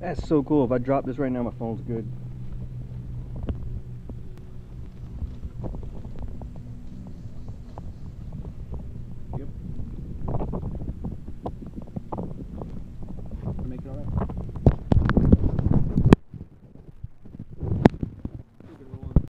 That's so cool. If I drop this right now, my phone's good. Yep.